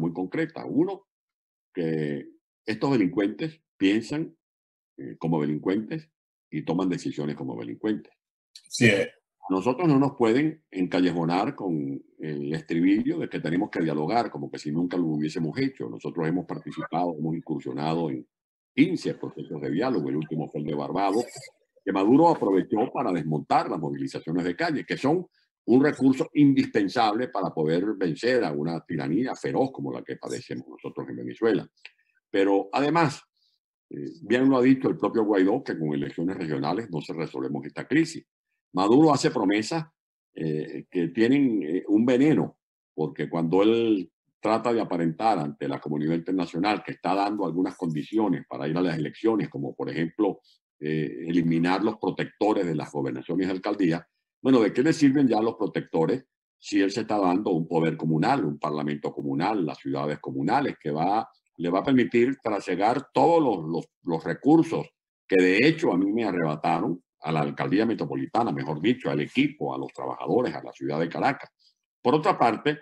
muy concreta. Uno, que estos delincuentes piensan eh, como delincuentes y toman decisiones como delincuentes. Sí. Eh. Nosotros no nos pueden encallejonar con el estribillo de que tenemos que dialogar, como que si nunca lo hubiésemos hecho. Nosotros hemos participado, hemos incursionado en 15 procesos de diálogo, el último fue el de Barbados, que Maduro aprovechó para desmontar las movilizaciones de calle, que son un recurso indispensable para poder vencer a una tiranía feroz como la que padecemos nosotros en Venezuela. Pero además, eh, bien lo ha dicho el propio Guaidó, que con elecciones regionales no se resolvemos esta crisis. Maduro hace promesas eh, que tienen eh, un veneno, porque cuando él trata de aparentar ante la comunidad internacional que está dando algunas condiciones para ir a las elecciones, como por ejemplo eliminar los protectores de las gobernaciones y alcaldías, bueno, ¿de qué le sirven ya los protectores si él se está dando un poder comunal, un parlamento comunal, las ciudades comunales, que va, le va a permitir trasegar todos los, recursos que de hecho a mí me arrebataron a la alcaldía metropolitana, mejor dicho, al equipo, a los trabajadores, a la ciudad de Caracas. Por otra parte,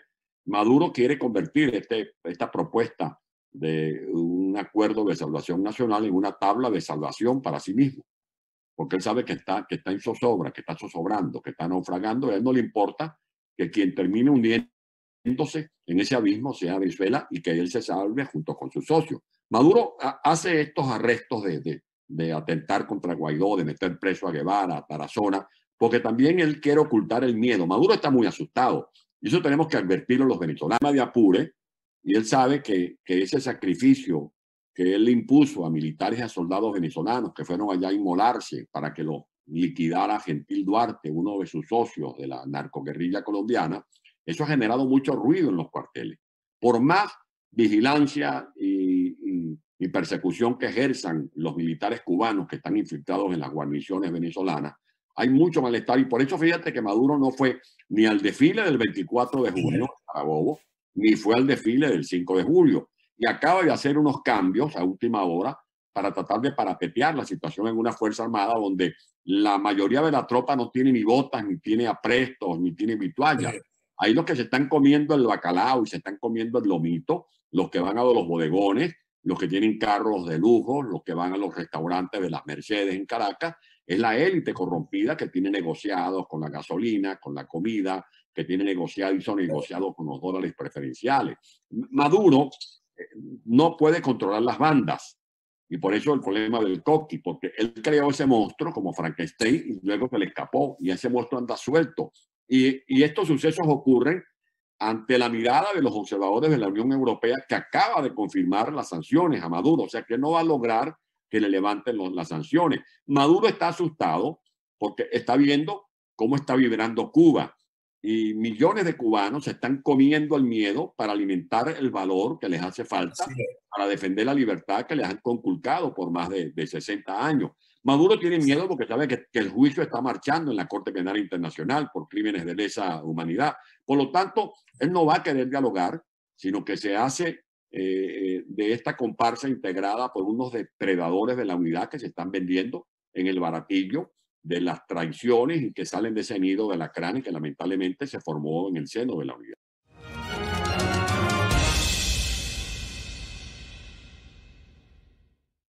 Maduro quiere convertir este, esta propuesta de un acuerdo de salvación nacional en una tabla de salvación para sí mismo porque él sabe que está, que está en zozobra, que está zozobrando, que está naufragando, a él no le importa que quien termine hundiéndose en ese abismo sea Venezuela y que él se salve junto con sus socios. Maduro hace estos arrestos de, de, de, atentar contra Guaidó, de meter preso a Guevara, a Tarazona, porque también él quiere ocultar el miedo. Maduro está muy asustado y eso tenemos que advertirlo los venezolanos de apure y él sabe que, que ese sacrificio que él impuso a militares y a soldados venezolanos que fueron allá a inmolarse para que lo liquidara Gentil Duarte, uno de sus socios de la narcoguerrilla colombiana, eso ha generado mucho ruido en los cuarteles. Por más vigilancia y, persecución que ejerzan los militares cubanos que están infiltrados en las guarniciones venezolanas, hay mucho malestar y por eso fíjate que Maduro no fue ni al desfile del 24 de junio en Carabobo, ni fue al desfile del 5 de julio y acaba de hacer unos cambios a última hora para tratar de parapetear la situación en una Fuerza Armada donde la mayoría de la tropa no tiene ni botas, ni tiene aprestos, ni tiene vituallas. Ahí los que se están comiendo el bacalao y se están comiendo el lomito, los que van a los bodegones, los que tienen carros de lujo, los que van a los restaurantes de las Mercedes en Caracas, es la élite corrompida que tiene negociados con la gasolina, con la comida, que tiene negociado y son negociados con los dólares preferenciales. Maduro no puede controlar las bandas. Y por eso el problema del Coqui, porque él creó ese monstruo como Frankenstein y luego se le escapó y ese monstruo anda suelto. Y, estos sucesos ocurren ante la mirada de los observadores de la Unión Europea que acaba de confirmar las sanciones a Maduro, o sea que no va a lograr que le levanten las sanciones. Maduro está asustado porque está viendo cómo está vibrando Cuba y millones de cubanos se están comiendo el miedo para alimentar el valor que les hace falta para defender la libertad que les han conculcado por más de, de 60 años. Maduro tiene miedo porque sabe que, que, el juicio está marchando en la Corte Penal Internacional por crímenes de lesa humanidad. Por lo tanto, él no va a querer dialogar, sino que se hace eh, de esta comparsa integrada por unos depredadores de la unidad que se están vendiendo en el baratillo de las traiciones que salen de ese nido de la cránea que lamentablemente se formó en el seno de la unidad.